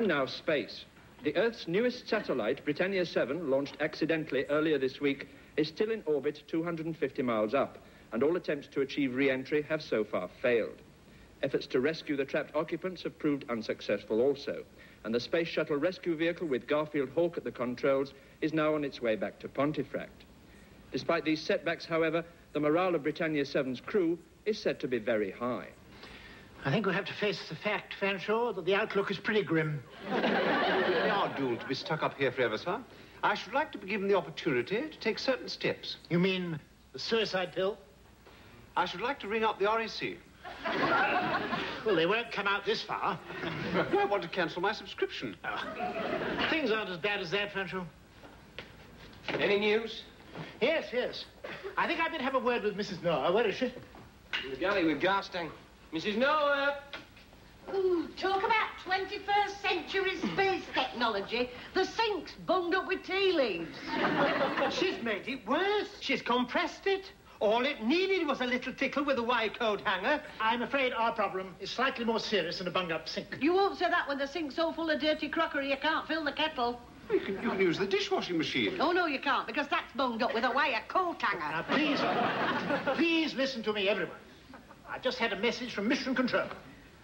And now space. The Earth's newest satellite, Britannia 7, launched accidentally earlier this week, is still in orbit 250 miles up, and all attempts to achieve re-entry have so far failed. Efforts to rescue the trapped occupants have proved unsuccessful also, and the Space Shuttle rescue vehicle with Garfield Hawk at the controls is now on its way back to Pontefract. Despite these setbacks, however, the morale of Britannia 7's crew is said to be very high. I think we'll have to face the fact, Fanshawe, that the outlook is pretty grim. They are doomed to be stuck up here forever, sir. I should like to be given the opportunity to take certain steps. You mean the suicide pill? I should like to ring up the RAC. Well, they won't come out this far. I want to cancel my subscription. Oh. Things aren't as bad as that, Fanshawe. Any news? Yes, yes. I think I'd better have a word with Mrs. Noah. Where is she? In the galley with Garstang. Mrs. Noah! Ooh, talk about 21st century space technology. The sink's bunged up with tea leaves. She's made it worse. She's compressed it. All it needed was a little tickle with a wire coat hanger. I'm afraid our problem is slightly more serious than a bunged-up sink. You won't say that when the sink's so full of dirty crockery you can't fill the kettle. You can, you can use the dishwashing machine. Oh, no, you can't, because that's bunged up with a wire coat hanger. Now, please, please listen to me, everyone. I just had a message from Mission Control.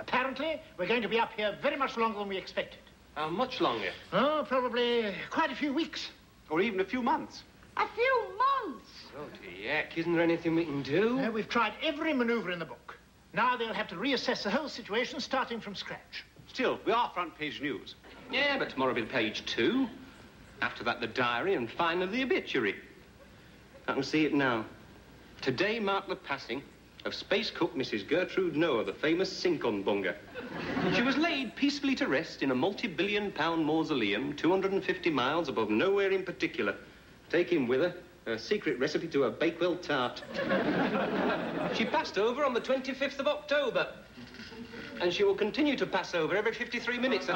Apparently, we're going to be up here very much longer than we expected. How much longer? Oh, probably quite a few weeks. Or even a few months. A few months. Oh, dear, heck, isn't there anything we can do? Uh, we've tried every maneuver in the book. Now they'll have to reassess the whole situation starting from scratch. Still, we are front page news. Yeah, but tomorrow will be page two. After that, the diary, and finally, the obituary. I can see it now. Today marked the passing of space cook Mrs. Gertrude Noah, the famous Sinkon bunger. She was laid peacefully to rest in a multi-billion pound mausoleum 250 miles above nowhere in particular, taking with her her secret recipe to a Bakewell tart. she passed over on the 25th of October, and she will continue to pass over every 53 minutes.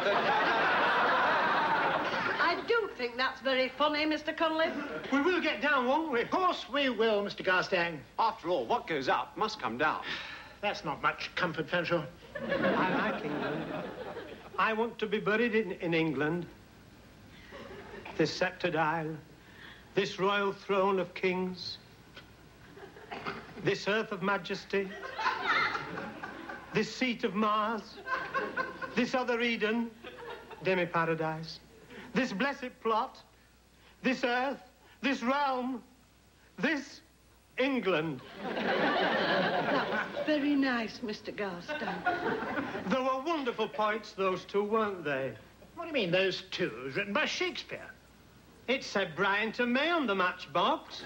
At I don't think that's very funny, Mr. Cunliffe. We will get down, won't we? Of course we will, Mr. Garstang. After all, what goes up must come down. That's not much comfort, Fanshawe. I like England. I want to be buried in, in England. This sceptred isle, this royal throne of kings, this earth of majesty, this seat of Mars, this other Eden, demi-paradise, this blessed plot, this earth, this realm, this England. Very nice, Mr. Garstang. There were wonderful points, those two, weren't they? What do you mean, those two? It was written by Shakespeare. It said Bryant and May on the matchbox.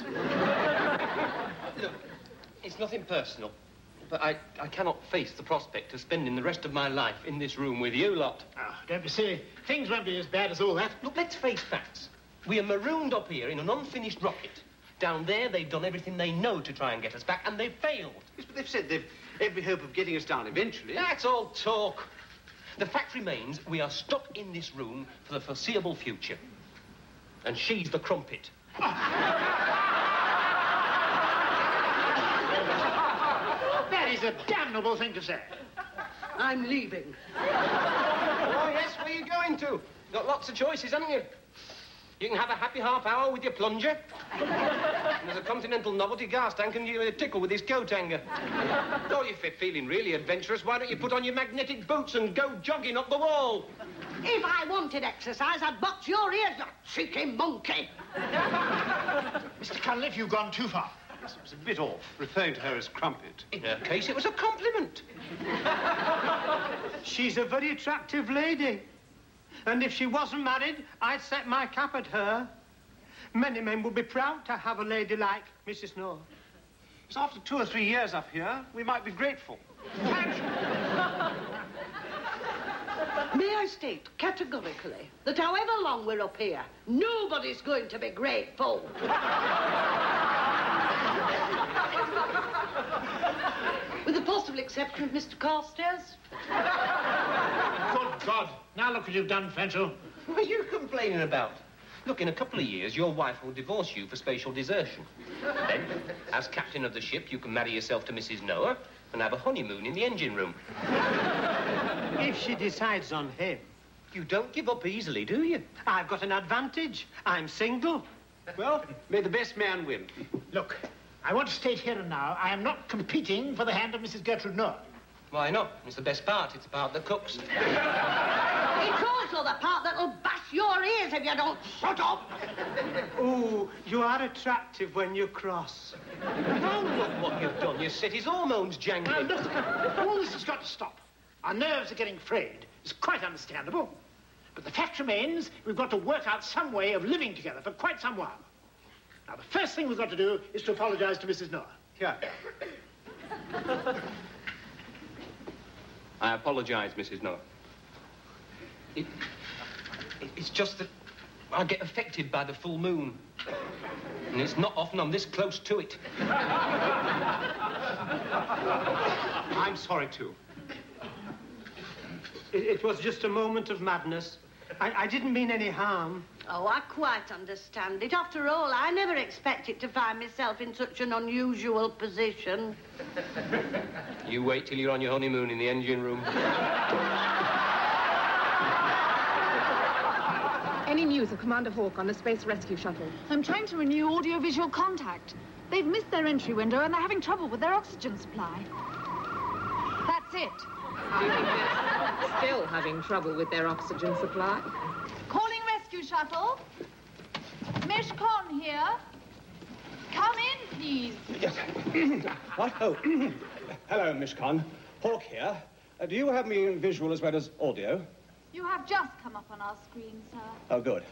Look, it's nothing personal, but I, I cannot face the prospect of spending the rest of my life in this room with you lot. Oh, don't be silly. Things won't be as bad as all that. Look, let's face facts. We are marooned up here in an unfinished rocket. Down there, they've done everything they know to try and get us back, and they've failed. Yes, but they've said they've every hope of getting us down eventually. That's all talk. The fact remains we are stuck in this room for the foreseeable future. And she's the crumpet. is a damnable thing to say. I'm leaving. Oh, yes, where are you going to? Got lots of choices, haven't you? You can have a happy half hour with your plunger. and there's a continental novelty gas can give you a tickle with his coat hanger. oh, if you're feeling really adventurous, why don't you put on your magnetic boots and go jogging up the wall? If I wanted exercise, I'd box your ears, you cheeky monkey. Mr. Cunliffe, you've gone too far. Yes, it was a bit off, referring to her as Crumpet. In her case, it was a compliment. She's a very attractive lady. And if she wasn't married, I'd set my cap at her. Many men would be proud to have a lady like Mrs. Noah. So after two or three years up here, we might be grateful. Thank you. May I state categorically that however long we're up here, nobody's going to be grateful. With the possible exception of Mr. Carstairs. Good God. Now look what you've done, Fanshawe. What are you complaining about? Look, in a couple of years, your wife will divorce you for spatial desertion. Then, as captain of the ship, you can marry yourself to Mrs. Noah and have a honeymoon in the engine room. If she decides on him, You don't give up easily, do you? I've got an advantage. I'm single. Well, may the best man win. Look, I want to state here and now, I am not competing for the hand of Mrs. Gertrude Noah. Why not? It's the best part. It's about the part that cooks. It's also the part that'll bash your ears if you don't shut up. Ooh, you are attractive when you cross. Oh, look what you've done. Your city's hormones jangling. Now, jangling. look, all this has got to stop. Our nerves are getting frayed. It's quite understandable. But the fact remains, we've got to work out some way of living together for quite some while. Now, the first thing we've got to do is to apologize to Mrs. Noah. Here. I apologize, Mrs. Noah. It, it- it's just that I get affected by the full moon. And it's not often I'm this close to it. I'm sorry, too. It, it was just a moment of madness. I, I didn't mean any harm. Oh, I quite understand it. After all, I never expected to find myself in such an unusual position. You wait till you're on your honeymoon in the engine room. Any news of Commander Hawk on the Space Rescue Shuttle? I'm trying to renew audiovisual contact. They've missed their entry window and they're having trouble with their oxygen supply. That's it. Do you think they're still having trouble with their oxygen supply? Calling rescue shuttle. Mish Con here. Come in, please. Yes. What? Oh, hello, Miss Khan. Hawk here. Uh, do you have me in visual as well as audio? You have just come up on our screen, sir. Oh, good.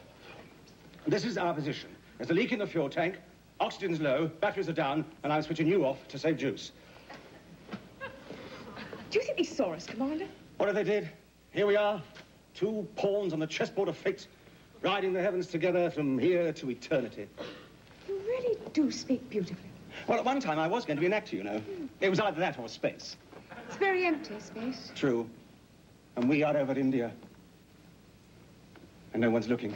This is our position. There's a leak in the fuel tank, oxygen's low, batteries are down, and I'm switching you off to save juice. Do you think they saw us, Commander? What if they did? Here we are, two pawns on the chessboard of fate, riding the heavens together from here to eternity. You really do speak beautifully. Well, at one time I was going to be an actor, you know. It was either that or space. It's very empty, space. True. And we are over India. And no one's looking.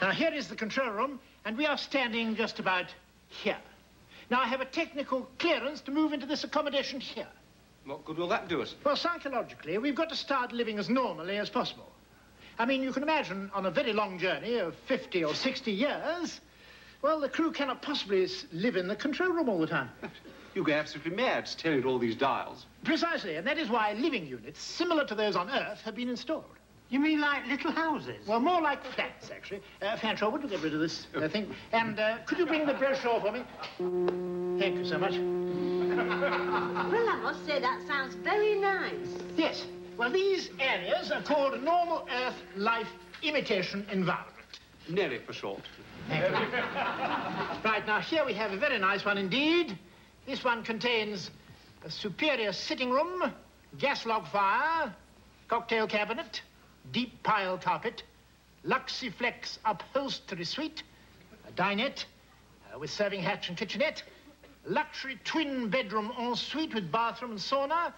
Now, here is the control room, and we are standing just about here. Now, I have a technical clearance to move into this accommodation here. What good will that do us? Well, psychologically, we've got to start living as normally as possible. I mean, you can imagine on a very long journey of 50 or 60 years, well, the crew cannot possibly live in the control room all the time. You go absolutely mad staring at all these dials. Precisely, and that is why living units similar to those on Earth have been installed. You mean like little houses? Well, more like flats, actually. Uh, Fanshawe, would you get rid of this uh, thing? And uh, could you bring the brochure for me? Thank you so much. Well, I must say that sounds very nice. Yes. Well, these areas are called normal Earth life imitation environment. Nelly for short. Thank you. right, now here we have a very nice one indeed. This one contains a superior sitting room, gas log fire, cocktail cabinet, deep pile carpet, Luxiflex upholstery suite, a dinette uh, with serving hatch and kitchenette, luxury twin bedroom ensuite with bathroom and sauna,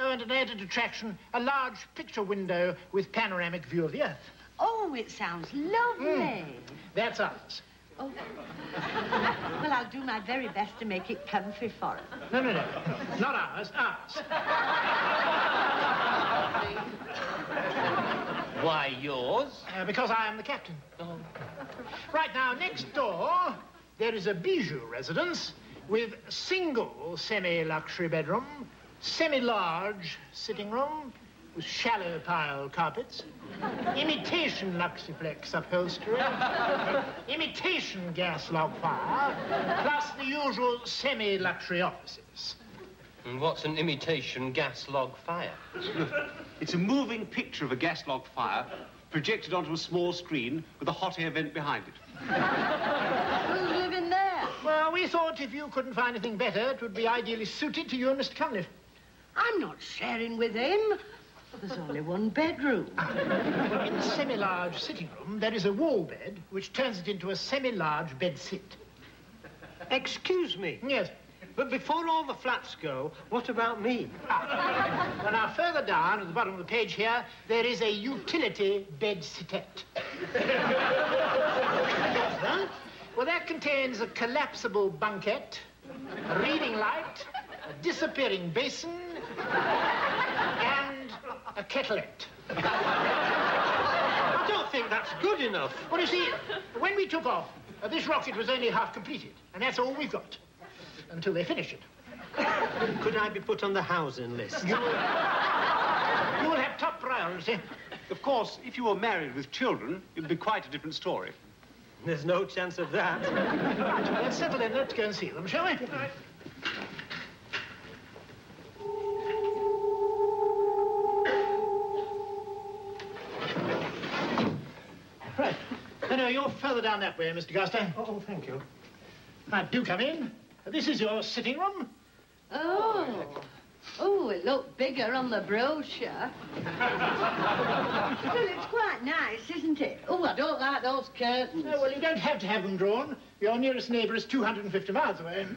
oh, and an added attraction, a large picture window with panoramic view of the earth. Oh, it sounds lovely. That's ours. Oh. well, I'll do my very best to make it comfy for her. No, no, no. Not ours, ours. Why, yours? Uh, because I am the captain. Right now, next door, there is a bijou residence with single semi-luxury bedroom, semi-large sitting room with shallow pile carpets, imitation Luxiflex upholstery, imitation gas log fire, plus the usual semi-luxury offices. And what's an imitation gas log fire? It's a moving picture of a gas log fire projected onto a small screen with a hot air vent behind it. Who's living there? Well, we thought if you couldn't find anything better, it would be ideally suited to you and Mr. Cunliffe. I'm not sharing with him. There's only one bedroom. Well, in the semi-large sitting room, there is a wall bed, which turns it into a semi-large bed sit. Excuse me, Yes. but before all the flats go, what about me? Ah. Well, now, further down at the bottom of the page here, there is a utility bed sittette. Huh? Well, that contains a collapsible bunkette, a reading light, a disappearing basin, and a kettleette. I don't think that's good enough. Well, you see, when we took off, uh, this rocket was only half completed, and that's all we've got. Until they finish it. Could I be put on the housing list? You will, you will have top priority. Of course, if you were married with children, it would be quite a different story. There's no chance of that. Right, well, let's settle in. Let's go and see them, shall we? Right. Right. No, no, you're further down that way, Mr. Guster. Oh, oh, thank you. Right, do come in. This is your sitting room. Oh. Oh, it looked bigger on the brochure. well, it's quite nice, isn't it? Oh, I don't like those curtains. Oh, well, you don't have to have them drawn. Your nearest neighbour is 250 miles away.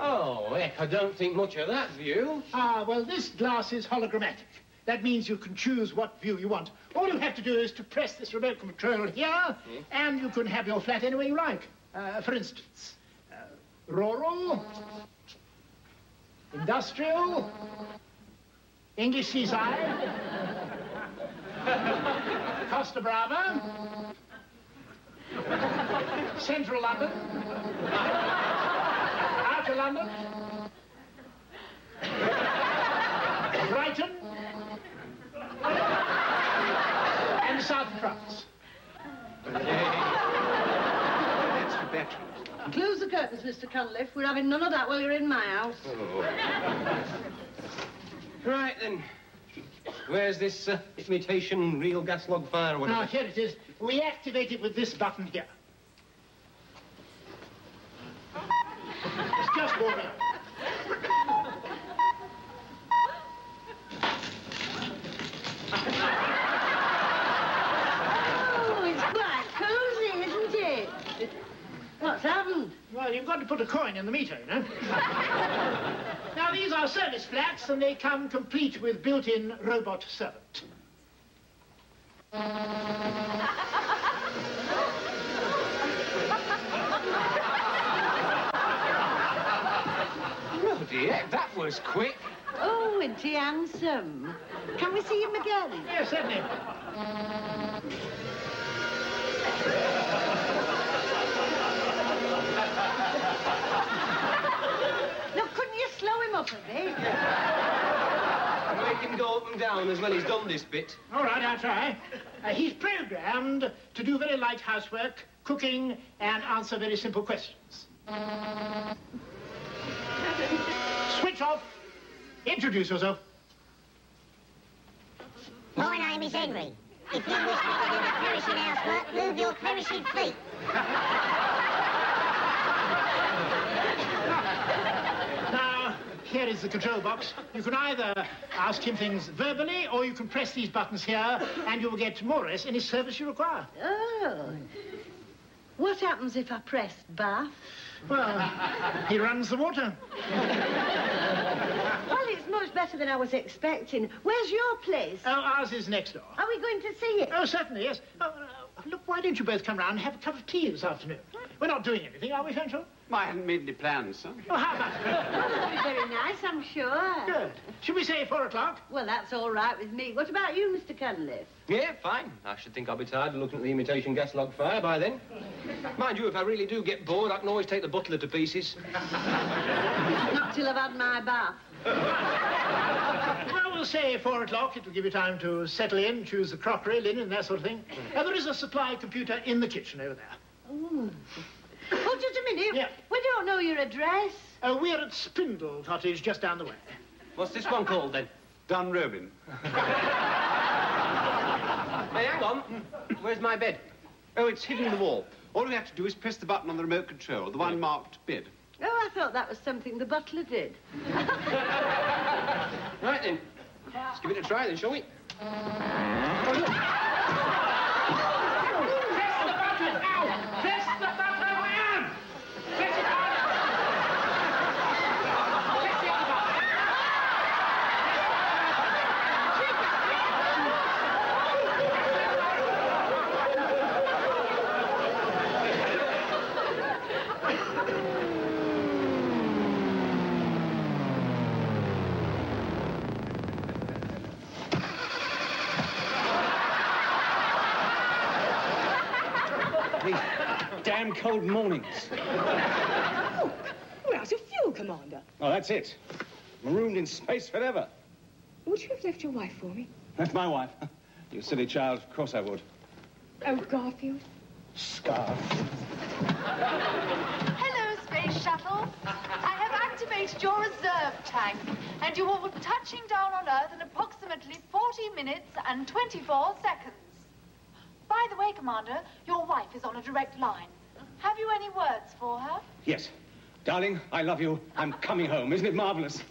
Oh, heck, I don't think much of that view. ah, well, this glass is hologrammatic. That means you can choose what view you want. All you have to do is to press this remote control here, and you can have your flat any way you like. Uh, for instance, uh, rural, industrial, English seaside, Costa Brava, Central London, Outer London, Brighton, and South France. That's for better. Close the curtains, Mr. Cunliffe. We're having none of that while you're in my house. Oh. Right, then. Where's this uh, imitation real gas log fire or whatever? Now, here it is. We activate it with this button here. It's just warming up. Oh, it's quite cosy, isn't it? What's happened? Well, you've got to put a coin in the meter, you know. now, these are service flats, and they come complete with built-in robot servant. Oh, dear, that was quick. Oh, isn't he handsome? Can we see him again? Yes, certainly. Look, couldn't you slow him up a bit? Make him go up and down as well he's done this bit. All right, I'll try. Uh, he's programmed to do very light housework, cooking, and answer very simple questions. Switch off. Introduce yourself. My name is Henry. If you wish me to do the perishing housework, move your perishing feet. Now, here is the control box. You can either ask him things verbally, or you can press these buttons here, and you will get more or less any service you require. Oh. What happens if I press bath? Well, he runs the water. Well, it's much better than I was expecting. Where's your place? Oh, ours is next door. Are we going to see it? Oh, certainly, yes. Oh, look, why don't you both come round and have a cup of tea this afternoon? We're not doing anything, are we, Central? I hadn't made any plans, sir. Oh, how about it? That'll be very nice, I'm sure. Good. Should we say four o'clock? Well, that's all right with me. What about you, Mr. Cunliffe? Yeah, fine. I should think I'll be tired of looking at the imitation gas log fire by then. Mind you, if I really do get bored, I can always take the butler to pieces. Not till I've had my bath. Well, we'll say four o'clock. It'll give you time to settle in, choose the crockery, linen, that sort of thing. Uh, there is a supply computer in the kitchen over there. Oh. Oh, just a minute. Yeah. We don't know your address. Uh, we're at Spindle Cottage, just down the way. What's this one called, then? Dun Robin. Hey, hang on. Where's my bed? Oh, it's hidden in the wall. All we have to do is press the button on the remote control, the one marked bed. Oh, I thought that was something the butler did. Right, then. Let's give it a try, then, shall we? Press the button now! Press the button now! Press it Press the other button. Damn cold mornings. Oh, where's your fuel, Commander? Oh, that's it. Marooned in space forever. Would you have left your wife for me? That's my wife. You silly child. Of course I would. Oh, Garfield. Scarf. Hello, Space Shuttle. I have activated your reserve tank, and you will be touching down on Earth in approximately 40 minutes and 24 seconds. By the way, Commander, your wife is on a direct line. Have you any words for her? Yes. Darling, I love you. I'm coming home. Isn't it marvelous?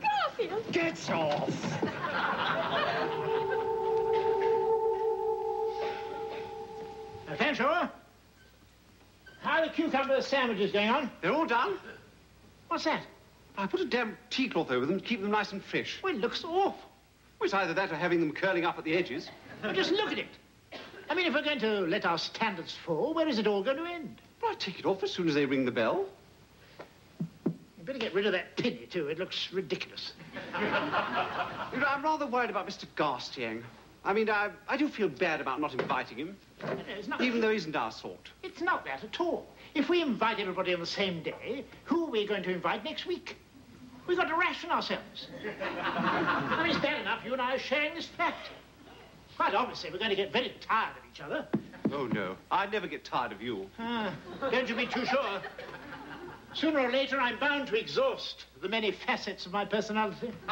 Garfield! Get off! Fanshawe? How are the cucumber sandwiches going on? They're all done. What's that? I put a damp tea cloth over them to keep them nice and fresh. Well, it looks awful. Well, it's either that or having them curling up at the edges. Well, just look at it. I mean, if we're going to let our standards fall, where is it all going to end? Well, I take it off as soon as they ring the bell. You better get rid of that pinny, too. It looks ridiculous. You know, I'm rather worried about Mr. Garstang. I mean, I, I do feel bad about not inviting him, It's not, even though he isn't our sort. it's not that at all. If we invite everybody on the same day, who are we going to invite next week? We've got to ration ourselves. I mean, it's bad enough you and I are sharing this flat. Quite obviously, we're going to get very tired of each other. Oh, no. I never get tired of you. Ah, don't you be too sure. Sooner or later, I'm bound to exhaust the many facets of my personality.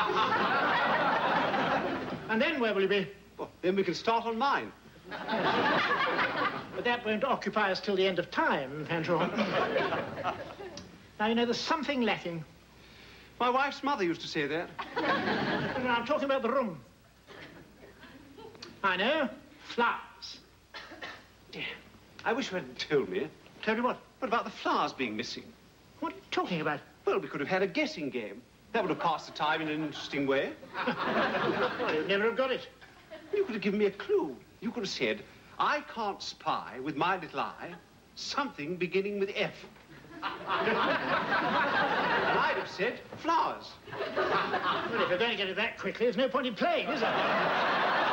and then where will you be? Well, then we can start on mine. But that won't occupy us till the end of time, Fanshawe. now, you know, there's something lacking. My wife's mother used to say that. No, I'm talking about the room. I know. Flowers. Dear, I wish you hadn't told me. Told you what? What about the flowers being missing? What are you talking about? Well, we could have had a guessing game. That would have passed the time in an interesting way. Well, you'd never have got it. You could have given me a clue. You could have said, I can't spy with my little eye something beginning with F. and I'd have said flowers. Well, if you're going to get it that quickly, there's no point in playing, is there?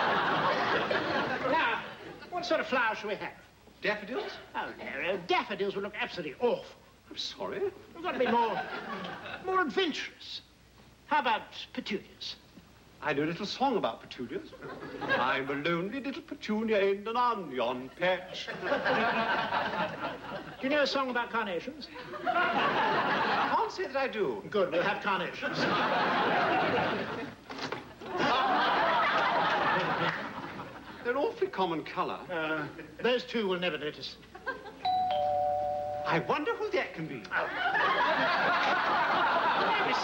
Now, what sort of flowers shall we have? Daffodils? Oh, no, daffodils would look absolutely awful. I'm sorry. We've got to be more, more adventurous. How about petunias? I know a little song about petunias. I'm a lonely little petunia in an onion patch. Do you know a song about carnations? I can't say that I do. Good, we'll have carnations. They're awfully common colour. Uh, those two will never notice. I wonder who that can be. Be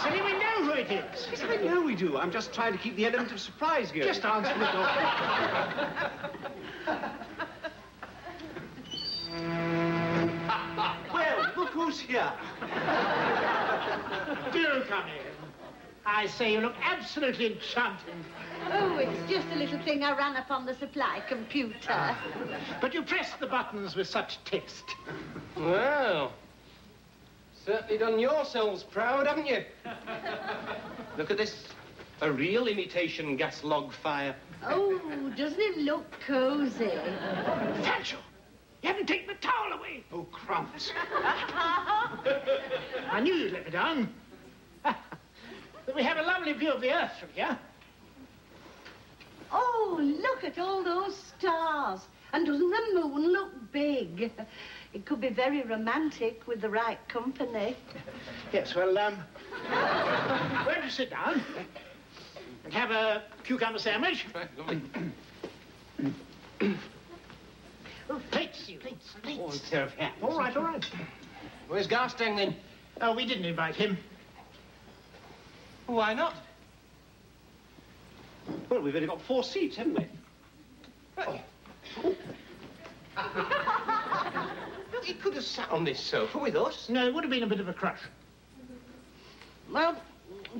silly, we know who it is. Yes, I know we do. I'm just trying to keep the element of surprise going. Just answer the door. well, look who's here. Do come in. I say you look absolutely enchanting. Oh, it's just a little thing I ran up on the supply computer. Ah. But you press the buttons with such taste. Well, certainly done yourselves proud, haven't you? Look at this. A real imitation gas log fire. Oh, doesn't it look cozy? Fanshawe, you haven't taken the towel away. Oh, crumbs. I knew you'd let me down. But we have a lovely view of the Earth from here. Oh, look at all those stars. And doesn't the moon look big? It could be very romantic with the right company. Yes, well, um, why don't you sit down and have a cucumber sandwich? oh, plates, you plates, plates. Oh, pair of hands. All right, all right. Where's Garstang then? Oh, we didn't invite him. Why not? Well, we've only got four seats, haven't we? Oh. He could have sat on this sofa with us. No, it would have been a bit of a crush. Well,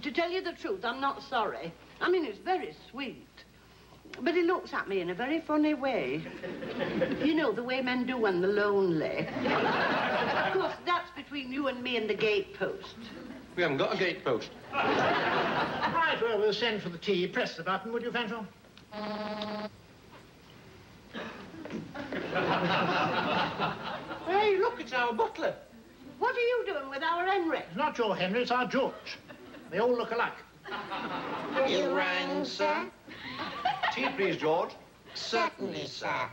to tell you the truth, I'm not sorry. I mean, it's very sweet. But he looks at me in a very funny way. you know, the way men do when they're lonely. of course, that's between you and me and the gatepost. We haven't got a gatepost. Right, well, we'll send for the tea. Press the button, would you, Fanshawe? Hey, look, it's our butler. What are you doing with our Henry? It's not your Henry, it's our George. They all look alike. You rang, sir? Tea, please, George. Certainly, sir.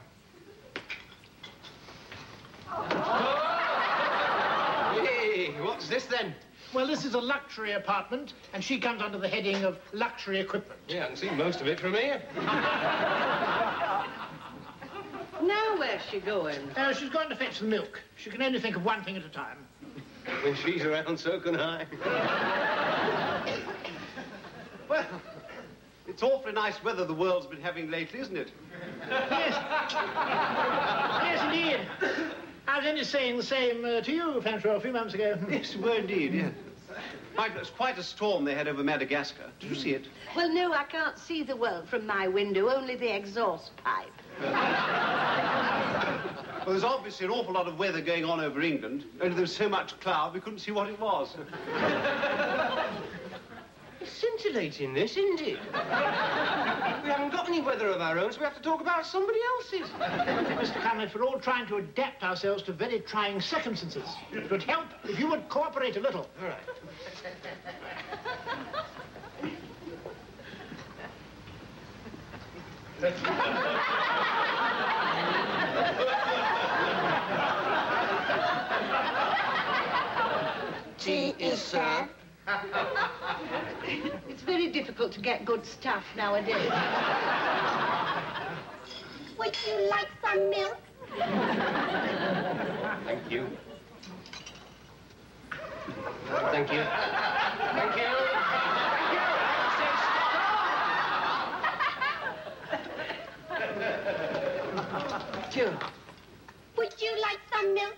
Hey, what's this then? Well, this is a luxury apartment, and she comes under the heading of luxury equipment. Yeah, I can see most of it from here. Now where's she going? Uh, she's going to fetch the milk. She can only think of one thing at a time. When she's around, so can I. Well, it's awfully nice weather the world's been having lately, isn't it? Yes. yes, indeed. I was only saying the same uh, to you, Fanshawe, a few months ago. Yes, you were indeed, yes. Quite, it was quite a storm they had over Madagascar. Did you see it? Well, no, I can't see the world from my window, only the exhaust pipe. Well, there's obviously an awful lot of weather going on over England, only there was so much cloud we couldn't see what it was. It's scintillating, this, isn't it? we haven't got any weather of our own, so we have to talk about somebody else's. Mr. Cunliffe, we're all trying to adapt ourselves to very trying circumstances. It would help if you would cooperate a little. All right. Tea is served. It's very difficult to get good stuff nowadays. Would you like some milk? Thank you. Thank you. Thank you. Sure. Would you like some milk?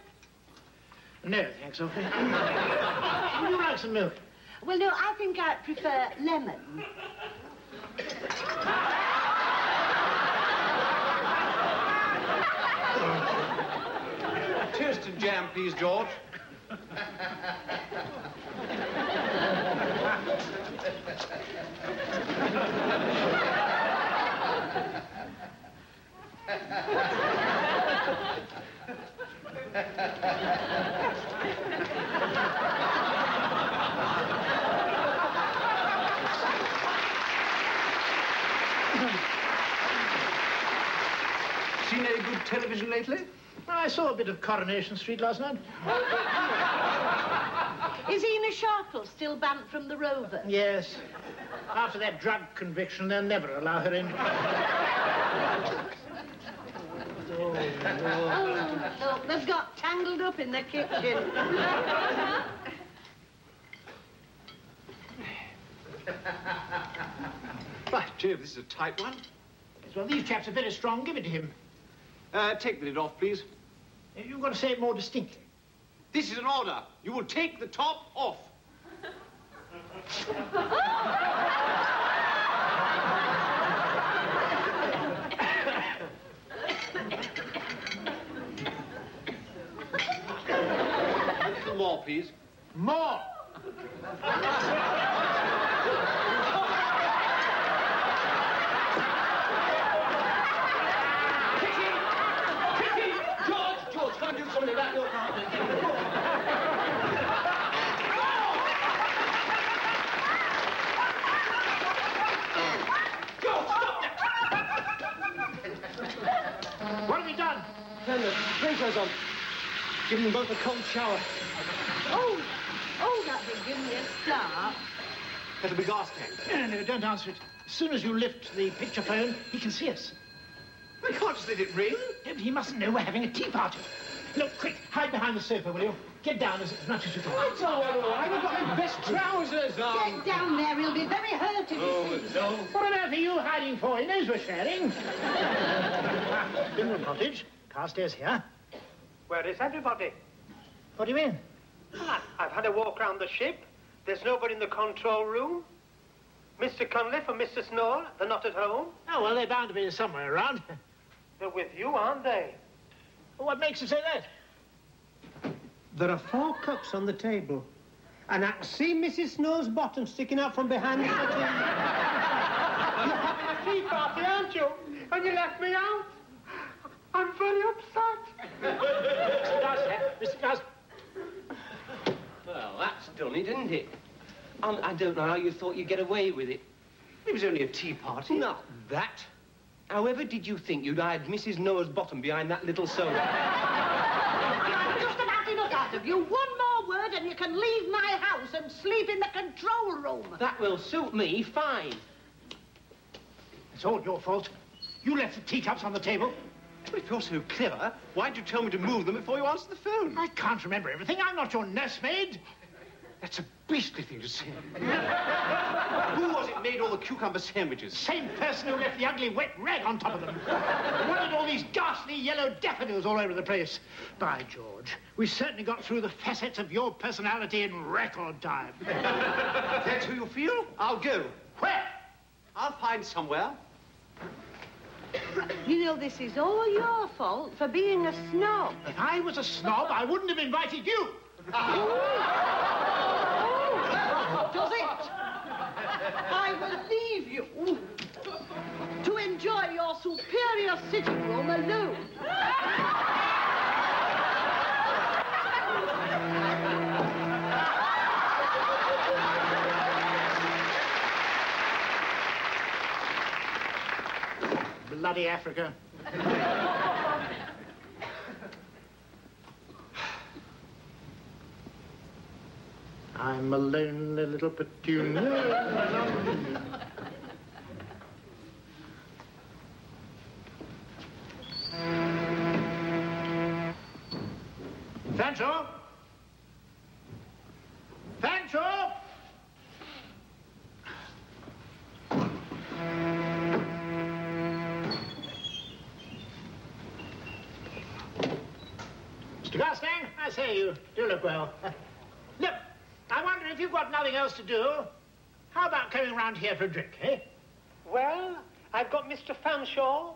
No, thanks, Sophie. Would you like some milk? Well, no, I think I prefer lemon. Toast and jam, please, George. television lately? I saw a bit of Coronation Street last night. Is Ena Sharples still banned from the Rover? Yes. After that drug conviction, they'll never allow her in. Oh, look, they've got tangled up in the kitchen. By Jove, this is a tight one. Well, these chaps are very strong. Give it to him. Uh, take the lid off, please. You've got to say it more distinctly. This is an order. You will take the top off. A little more, please. More! George, George, come and do something about your carpet. What have we done? Turn the sprinklers on. Give them both a cold shower. Oh, oh, that will give me a start. That'll be Garstang. No, no, don't answer it. As soon as you lift the picture phone, he can see us. We can't just let it ring. No, he mustn't know we're having a tea party. Look, quick, hide behind the sofa, will you? Get down as, as much as you can. It's all right. I've got my best trousers on. Get down there, he'll be very hurt if he oh, sees you. What on earth are you hiding for? He knows we're sharing. Bingham Cottage. Carstairs here. Where is everybody? What do you mean? Ah, I've had a walk round the ship. There's nobody in the control room. Mr. Cunliffe and Mrs. Noah, they're not at home. Oh, well, they're bound to be somewhere around. They're with you, aren't they? What makes you say that? There are four cups on the table. And I can see Mrs. Noah's bottom sticking out from behind the curtain. You're having a tea party, aren't you? And you left me out? I'm very upset. Mr. Garcia, Mr. Garcia. Well, that's done it, isn't it? Um, I don't know how you thought you'd get away with it. It was only a tea party. Not that. However did you think you'd hide Mrs. Noah's bottom behind that little sofa? I'm just about enough out of you. One more word and you can leave my house and sleep in the control room. That will suit me fine. It's all your fault. You left the teacups on the table. But if you're so clever, why'd you tell me to move them before you answered the phone? I can't remember everything. I'm not your nursemaid. That's a beastly thing to say. Who was it made all the cucumber sandwiches? Same person who left the ugly wet rag on top of them. What did all these ghastly yellow daffodils all over the place? By George, we certainly got through the facets of your personality in record time. That's who you feel? I'll go. Where? I'll find somewhere. You know, this is all your fault for being a snob. If I was a snob, I wouldn't have invited you. Does it? I will leave you to enjoy your superior sitting room alone. Bloody Africa. I'm a lonely little petunia. Fanshawe? Well. Look, I wonder if you've got nothing else to do, how about coming round here for a drink, eh? Well, I've got Mr. Fanshawe,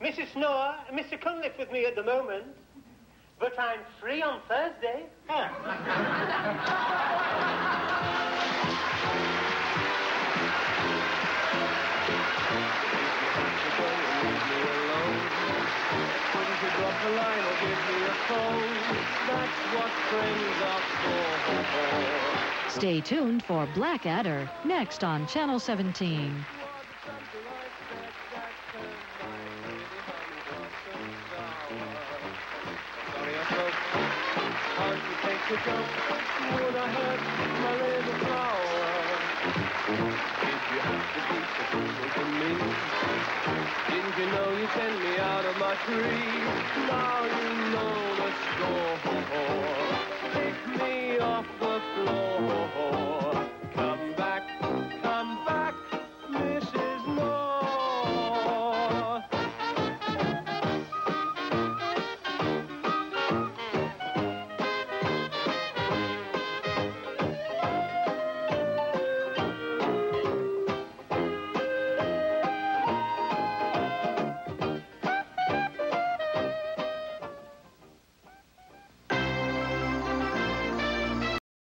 Mrs. Noah, and Mr. Cunliffe with me at the moment. But I'm free on Thursday. Couldn't you drop a line Stay tuned for Blackadder next on Channel 17. Sorry I broke. Hard to take the joke. Would I hurt my little flower? You have to be so cruel to me? Didn't you know you sent me out of my tree? Now you know the score. Pick me off the floor.